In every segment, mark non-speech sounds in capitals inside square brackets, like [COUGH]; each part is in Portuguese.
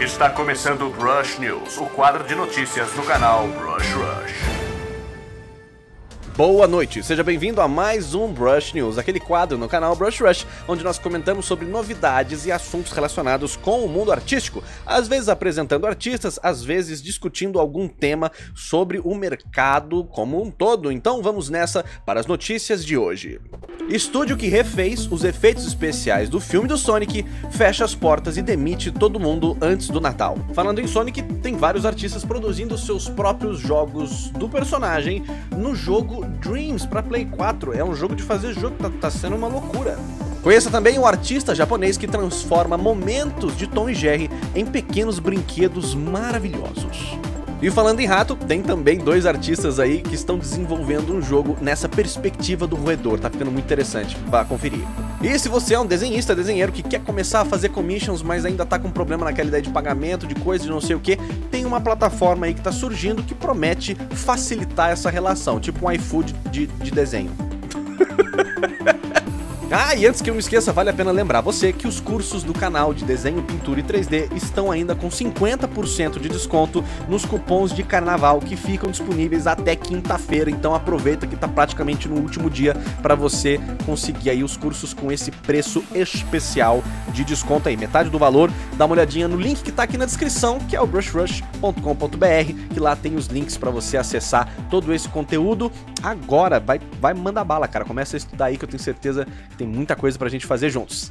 Está começando o Rush News, o quadro de notícias do canal Rush Rush. Boa noite, seja bem-vindo a mais um Brush News, aquele quadro no canal Brush Rush, onde nós comentamos sobre novidades e assuntos relacionados com o mundo artístico, às vezes apresentando artistas, às vezes discutindo algum tema sobre o mercado como um todo. Então vamos nessa para as notícias de hoje. Estúdio que refez os efeitos especiais do filme do Sonic fecha as portas e demite todo mundo antes do Natal. Falando em Sonic, tem vários artistas produzindo seus próprios jogos do personagem no jogo Dreams para Play 4. É um jogo de fazer jogo, tá, tá sendo uma loucura. Conheça também o artista japonês que transforma momentos de Tom e Jerry em pequenos brinquedos maravilhosos. E falando em rato, tem também dois artistas aí que estão desenvolvendo um jogo nessa perspectiva do roedor, tá ficando muito interessante, vá conferir. E se você é um desenhista, desenheiro que quer começar a fazer commissions, mas ainda tá com problema naquela ideia de pagamento, de coisa, de não sei o que, tem uma plataforma aí que tá surgindo que promete facilitar essa relação, tipo um iFood de, de desenho. [LAUGHS] Ah, e antes que eu me esqueça, vale a pena lembrar você que os cursos do canal de desenho, pintura e 3D estão ainda com 50% de desconto nos cupons de carnaval que ficam disponíveis até quinta-feira. Então aproveita que está praticamente no último dia para você conseguir aí os cursos com esse preço especial de desconto aí, metade do valor. Dá uma olhadinha no link que está aqui na descrição, que é o brushrush.com.br, que lá tem os links para você acessar todo esse conteúdo. Agora vai vai mandar bala, cara. Começa a estudar aí que eu tenho certeza tem muita coisa pra gente fazer juntos.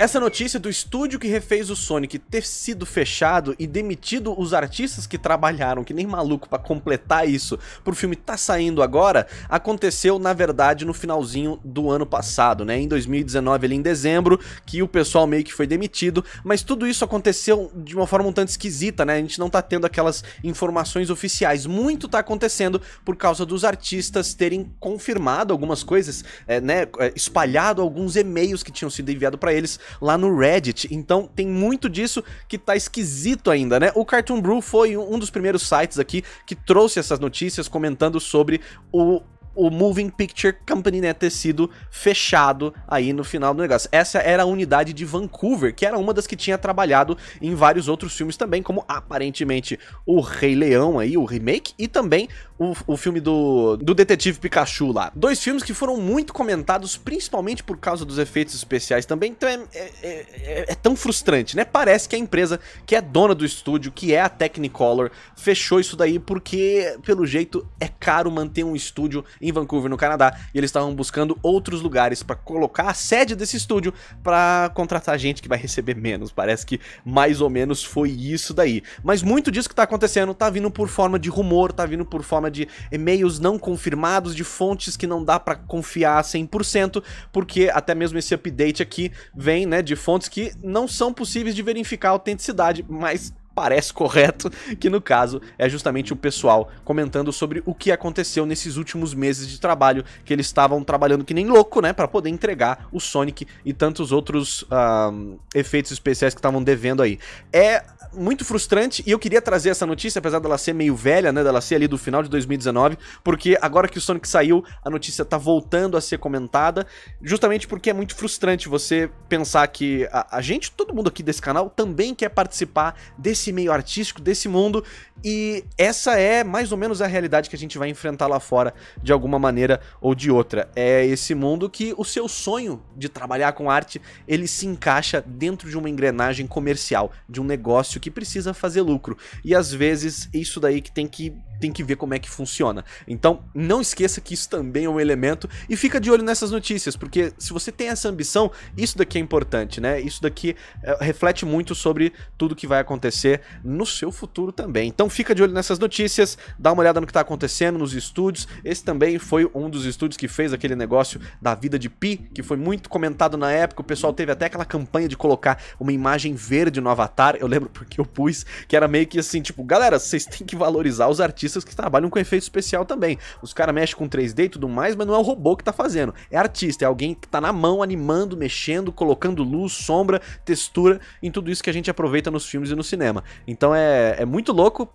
Essa notícia do estúdio que refez o Sonic ter sido fechado e demitido os artistas que trabalharam, que nem maluco para completar isso, pro filme tá saindo agora, aconteceu na verdade no finalzinho do ano passado, né? Em 2019, ali em dezembro, que o pessoal meio que foi demitido, mas tudo isso aconteceu de uma forma um tanto esquisita, né? A gente não tá tendo aquelas informações oficiais. Muito tá acontecendo por causa dos artistas terem confirmado algumas coisas, é, né? Espalhado alguns e-mails que tinham sido enviados para eles lá no Reddit. Então tem muito disso que tá esquisito ainda, né? O Cartoon Brew foi um dos primeiros sites aqui que trouxe essas notícias comentando sobre o o Moving Picture Company né, ter sido fechado aí no final do negócio. Essa era a unidade de Vancouver, que era uma das que tinha trabalhado em vários outros filmes também, como aparentemente o Rei Leão aí, o remake, e também o, o filme do, do Detetive Pikachu lá. Dois filmes que foram muito comentados, principalmente por causa dos efeitos especiais também, então é, é, é, é tão frustrante, né? Parece que a empresa que é dona do estúdio, que é a Technicolor, fechou isso daí porque, pelo jeito, é caro manter um estúdio em Vancouver, no Canadá, e eles estavam buscando outros lugares para colocar a sede desse estúdio para contratar gente que vai receber menos. Parece que mais ou menos foi isso daí. Mas muito disso que tá acontecendo tá vindo por forma de rumor, tá vindo por forma de e-mails não confirmados, de fontes que não dá para confiar 100%, porque até mesmo esse update aqui vem, né, de fontes que não são possíveis de verificar a autenticidade, mas parece correto, que no caso é justamente o pessoal comentando sobre o que aconteceu nesses últimos meses de trabalho, que eles estavam trabalhando que nem louco, né, para poder entregar o Sonic e tantos outros uh, efeitos especiais que estavam devendo aí. É muito frustrante e eu queria trazer essa notícia, apesar dela ser meio velha, né, dela ser ali do final de 2019, porque agora que o Sonic saiu, a notícia tá voltando a ser comentada, justamente porque é muito frustrante você pensar que a, a gente, todo mundo aqui desse canal, também quer participar desse meio artístico, desse mundo, e essa é mais ou menos a realidade que a gente vai enfrentar lá fora de alguma maneira ou de outra. É esse mundo que o seu sonho de trabalhar com arte, ele se encaixa dentro de uma engrenagem comercial, de um negócio que precisa fazer lucro. E às vezes isso daí que tem que tem que ver como é que funciona. Então, não esqueça que isso também é um elemento e fica de olho nessas notícias, porque se você tem essa ambição, isso daqui é importante, né? Isso daqui é, reflete muito sobre tudo que vai acontecer no seu futuro também. Então, fica de olho nessas notícias, dá uma olhada no que está acontecendo nos estúdios. Esse também foi um dos estúdios que fez aquele negócio da vida de Pi, que foi muito comentado na época. O pessoal teve até aquela campanha de colocar uma imagem verde no avatar. Eu lembro porque eu pus, que era meio que assim, tipo, galera, vocês têm que valorizar os artistas que trabalham com efeito especial também. Os caras mexem com 3D e tudo mais, mas não é o robô que tá fazendo. É artista, é alguém que tá na mão animando, mexendo, colocando luz, sombra, textura em tudo isso que a gente aproveita nos filmes e no cinema. Então é, é muito louco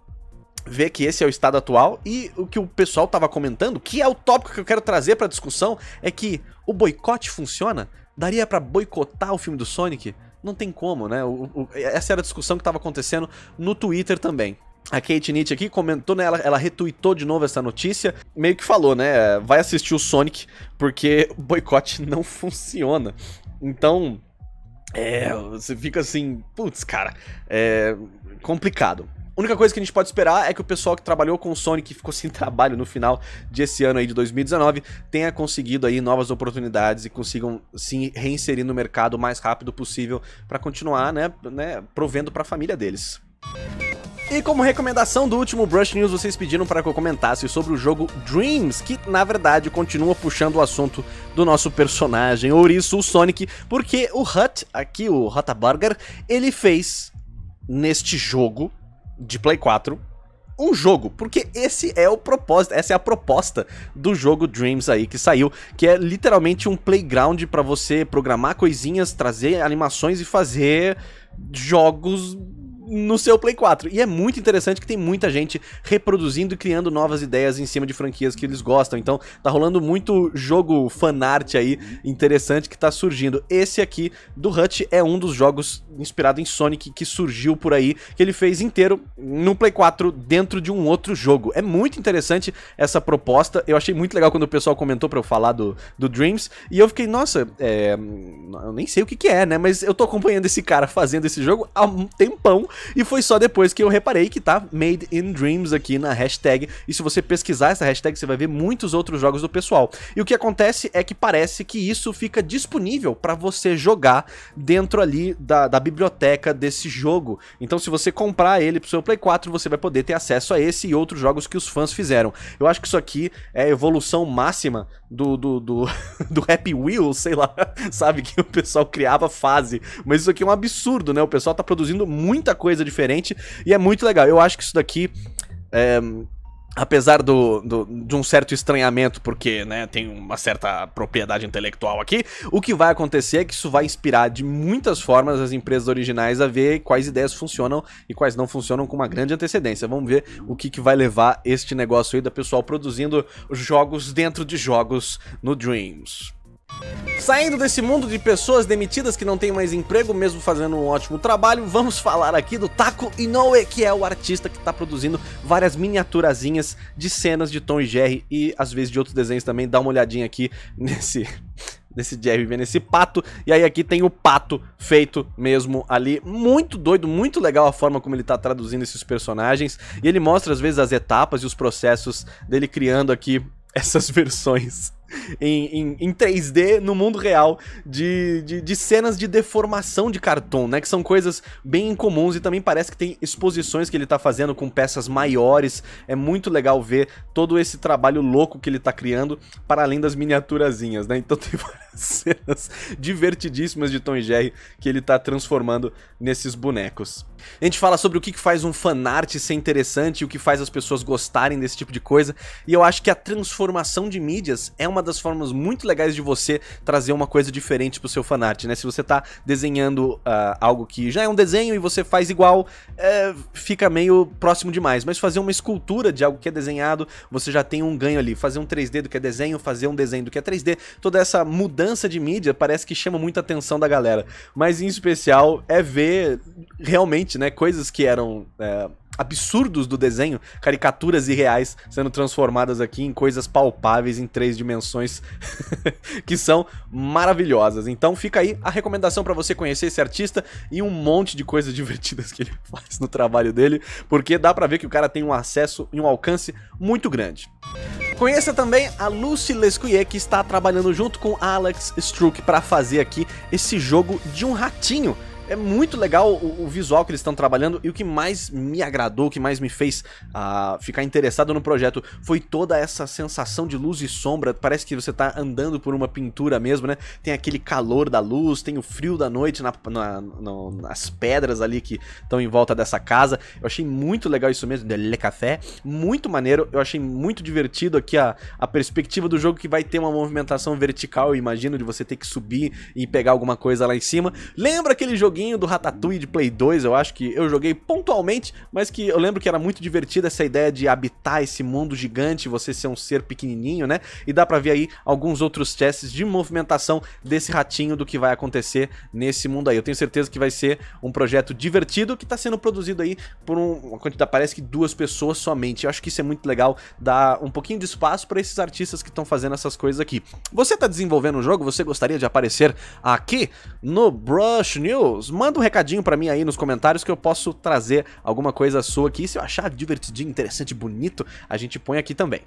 ver que esse é o estado atual e o que o pessoal estava comentando, que é o tópico que eu quero trazer para discussão, é que o boicote funciona? Daria para boicotar o filme do Sonic? Não tem como, né? O, o, essa era a discussão que estava acontecendo no Twitter também. A Kate Nietzsche aqui comentou, né? Ela, ela retweetou de novo essa notícia. Meio que falou, né? Vai assistir o Sonic, porque o boicote não [LAUGHS] funciona. Então, é, você fica assim, putz, cara, é complicado. A única coisa que a gente pode esperar é que o pessoal que trabalhou com o Sonic e ficou sem [LAUGHS] trabalho no final de esse ano aí de 2019 tenha conseguido aí novas oportunidades e consigam se reinserir no mercado o mais rápido possível para continuar, né, né, provendo para a família deles. E como recomendação do último Brush News, vocês pediram para que eu comentasse sobre o jogo Dreams, que na verdade continua puxando o assunto do nosso personagem ouriço, o Sonic, porque o Hut, aqui o Burger, ele fez neste jogo de Play 4 um jogo, porque esse é o propósito, essa é a proposta do jogo Dreams aí que saiu, que é literalmente um playground para você programar coisinhas, trazer animações e fazer jogos no seu Play 4. E é muito interessante que tem muita gente reproduzindo e criando novas ideias em cima de franquias que eles gostam. Então tá rolando muito jogo fanart aí interessante que tá surgindo. Esse aqui do Hutch é um dos jogos inspirado em Sonic que surgiu por aí, que ele fez inteiro no Play 4 dentro de um outro jogo. É muito interessante essa proposta. Eu achei muito legal quando o pessoal comentou para eu falar do, do Dreams. E eu fiquei, nossa, é, eu nem sei o que, que é, né? Mas eu tô acompanhando esse cara fazendo esse jogo há um tempão. E foi só depois que eu reparei que tá Made in Dreams aqui na hashtag. E se você pesquisar essa hashtag, você vai ver muitos outros jogos do pessoal. E o que acontece é que parece que isso fica disponível para você jogar dentro ali da, da biblioteca desse jogo. Então, se você comprar ele pro seu Play 4, você vai poder ter acesso a esse e outros jogos que os fãs fizeram. Eu acho que isso aqui é a evolução máxima do, do, do, [LAUGHS] do Happy Wheel, sei lá, [LAUGHS] sabe? Que o pessoal criava fase. Mas isso aqui é um absurdo, né? O pessoal tá produzindo muita coisa diferente e é muito legal. Eu acho que isso daqui. É, apesar do, do, de um certo estranhamento, porque né, tem uma certa propriedade intelectual aqui, o que vai acontecer é que isso vai inspirar de muitas formas as empresas originais a ver quais ideias funcionam e quais não funcionam com uma grande antecedência. Vamos ver o que, que vai levar este negócio aí da pessoal produzindo jogos dentro de jogos no Dreams. Saindo desse mundo de pessoas demitidas que não têm mais emprego, mesmo fazendo um ótimo trabalho, vamos falar aqui do Taco Inoue, que é o artista que está produzindo várias miniaturazinhas de cenas de Tom e Jerry e às vezes de outros desenhos também. Dá uma olhadinha aqui [LAUGHS] nesse Jerry vendo esse pato, e aí aqui tem o pato feito mesmo ali, muito doido, muito legal a forma como ele tá traduzindo esses personagens, e ele mostra às vezes as etapas e os processos dele criando aqui [LAUGHS] essas versões em, em, em 3D no mundo real de, de, de, cenas de deformação de cartão, né? Que são coisas bem incomuns e também parece que tem exposições que ele tá fazendo com peças maiores. É muito legal ver todo esse trabalho louco que ele tá criando para além das miniaturazinhas, né? Então [LAUGHS] tem várias cenas divertidíssimas de Tom e Jerry que ele tá transformando nesses bonecos. A gente fala sobre o que faz um fanart ser interessante, o que faz as pessoas gostarem desse tipo de coisa, e eu acho que a transformação de mídias é uma das formas muito legais de você trazer uma coisa diferente pro seu fanart, né? Se você tá desenhando uh, algo que já é um desenho e você faz igual, é, fica meio próximo demais, mas fazer uma escultura de algo que é desenhado, você já tem um ganho ali. Fazer um 3D do que é desenho, fazer um desenho do que é 3D, toda essa mudança de mídia parece que chama muita atenção da galera, mas em especial é ver realmente, né, coisas que eram é, absurdos do desenho, caricaturas irreais sendo transformadas aqui em coisas palpáveis em três dimensões [LAUGHS] que são maravilhosas. Então fica aí a recomendação para você conhecer esse artista e um monte de coisas [LAUGHS] divertidas que ele faz no trabalho dele, porque dá para ver que o cara tem um acesso e um alcance muito grande. Conheça também a Lucy Lescuyer, que está trabalhando junto com Alex Struck para fazer aqui esse jogo de um ratinho é muito legal o, o, visual que eles estão trabalhando e o que mais me agradou, o que mais me fez uh, ficar interessado no projeto foi toda essa sensação de luz e sombra. Parece que você tá andando por uma pintura mesmo, né? Tem aquele calor da luz, tem o frio da noite na, na, nas pedras ali que estão em volta dessa casa. Eu achei muito legal isso mesmo, Le Café, muito maneiro. Eu achei muito divertido aqui a, a perspectiva do jogo que vai ter uma movimentação vertical, eu imagino, de você ter que subir e pegar alguma coisa lá em cima. Lembra aquele jogo joguinho do Ratatouille de Play 2, eu acho que eu joguei pontualmente, mas que eu lembro que era muito divertida essa ideia de habitar esse mundo gigante, você ser um ser pequenininho, né? E dá pra ver aí alguns outros testes de movimentação desse ratinho do que vai acontecer nesse mundo aí. Eu tenho certeza que vai ser um projeto divertido que tá sendo produzido aí por um, uma quantidade, parece que duas pessoas somente. Eu acho que isso é muito legal, dar um pouquinho de espaço para esses artistas que estão fazendo essas coisas aqui. Você tá desenvolvendo um jogo, você gostaria de aparecer aqui no Brush News? Manda um recadinho para mim aí nos comentários que eu posso trazer alguma coisa sua aqui. Se eu achar divertidinho, interessante, bonito, a gente põe aqui também.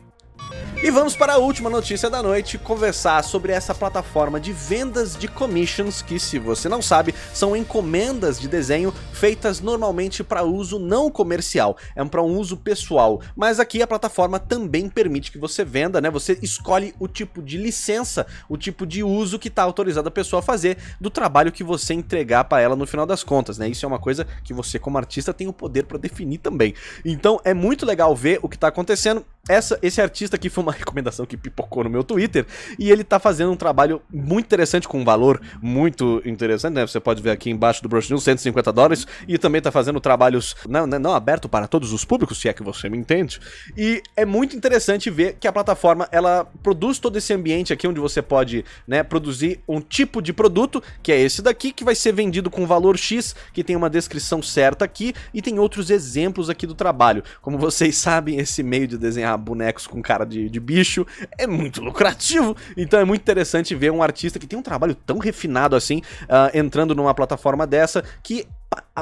E vamos para a última notícia da noite, conversar sobre essa plataforma de vendas de commissions que, se você não sabe, são encomendas de desenho feitas normalmente para uso não comercial, é para um uso pessoal. Mas aqui a plataforma também permite que você venda, né? Você escolhe o tipo de licença, o tipo de uso que está autorizado a pessoa a fazer do trabalho que você entregar para ela no final das contas, né? Isso é uma coisa que você como artista tem o poder para definir também. Então é muito legal ver o que está acontecendo. Essa, esse artista aqui foi uma [LAUGHS] recomendação que pipocou no meu Twitter, e ele tá fazendo um trabalho muito interessante, com um valor muito interessante, né? Você pode ver aqui embaixo do Brush News, 150 dólares, e também tá fazendo trabalhos não, não aberto para todos os públicos, se é que você me entende. E é muito interessante ver que a plataforma, ela produz todo esse ambiente aqui, onde você pode, né, produzir um tipo de produto, que é esse daqui, que vai ser vendido com valor X, que tem uma descrição certa aqui, e tem outros exemplos aqui do trabalho. Como vocês [LAUGHS] sabem, esse meio de desenhar bonecos com cara de, de bicho é muito lucrativo. Então é muito interessante ver um artista que tem um trabalho tão refinado assim, uh, entrando numa plataforma dessa que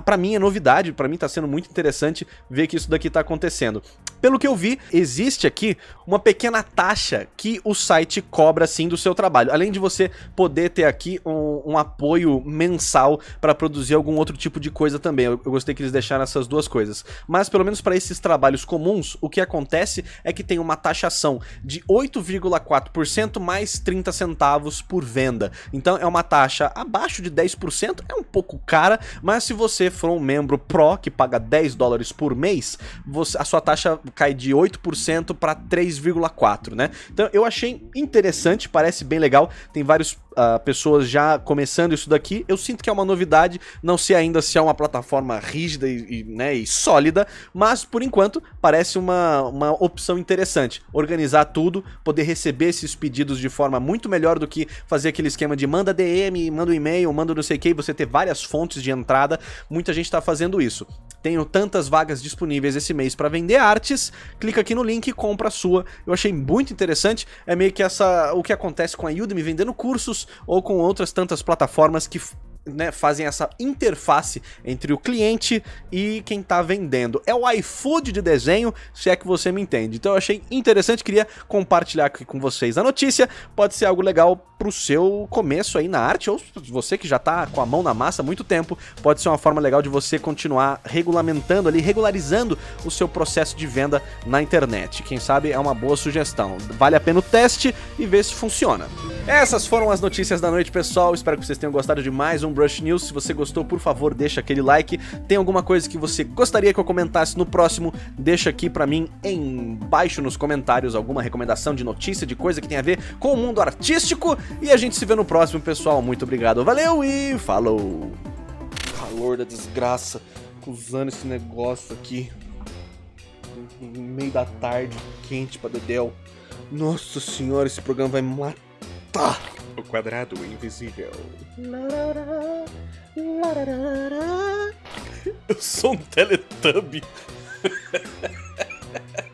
para mim é novidade, para mim tá sendo muito interessante ver que isso daqui tá acontecendo. Pelo que eu vi, existe aqui uma pequena taxa que o site cobra sim do seu trabalho. Além de você poder ter aqui um, um apoio mensal para produzir algum outro tipo de coisa também. Eu, eu, gostei que eles deixaram essas duas coisas. Mas pelo menos para esses trabalhos comuns, o que acontece é que tem uma taxação de 8,4% mais 30 centavos por venda. Então é uma taxa abaixo de 10%, é um pouco cara, mas se você for um membro Pro, que paga 10 dólares por mês, você, a sua taxa cai de 8% para 3,4%, né? Então eu achei interessante, parece bem legal, tem vários uh, pessoas já começando isso daqui. Eu sinto que é uma novidade, não sei ainda se é uma plataforma rígida e, e, né, e sólida, mas por enquanto parece uma, uma opção interessante. Organizar tudo, poder receber esses pedidos de forma muito melhor do que fazer aquele esquema de manda DM, manda um e-mail, manda não sei o que, você ter várias fontes de entrada. Muita gente está fazendo isso. Tenho tantas vagas disponíveis esse mês para vender artes, clica aqui no link e compra a sua. Eu achei muito interessante, é meio que essa o que acontece com a Udemy vendendo cursos ou com outras tantas plataformas que né, fazem essa interface entre o cliente e quem está vendendo. É o iFood de desenho, se é que você me entende. Então eu achei interessante, queria compartilhar aqui com vocês a notícia. Pode ser algo legal para o seu começo aí na arte, ou você que já está com a mão na massa há muito tempo, pode ser uma forma legal de você continuar regulamentando ali, regularizando o seu processo de venda na internet. Quem sabe é uma boa sugestão. Vale a pena o teste e ver se funciona. Essas foram as notícias da noite, pessoal. Espero que vocês tenham gostado de mais um Brush News. Se você gostou, por favor, deixa aquele like. Tem alguma coisa que você gostaria que eu comentasse no próximo? Deixa aqui pra mim embaixo nos comentários alguma recomendação de notícia, de coisa que tem a ver com o mundo artístico. E a gente se vê no próximo, pessoal. Muito obrigado, valeu e falou! Calor da desgraça, usando esse negócio aqui. No meio da tarde, quente pra Dedel. Nossa senhora, esse programa vai matar. O quadrado invisível. Eu sou um Teletubby. [LAUGHS]